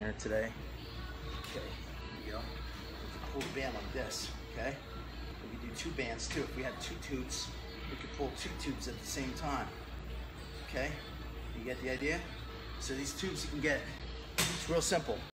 here today. Okay, here we go. We can pull the band like this, okay? We can do two bands too. If we had two tubes, we could pull two tubes at the same time. Okay? You get the idea? So these tubes you can get, it's real simple.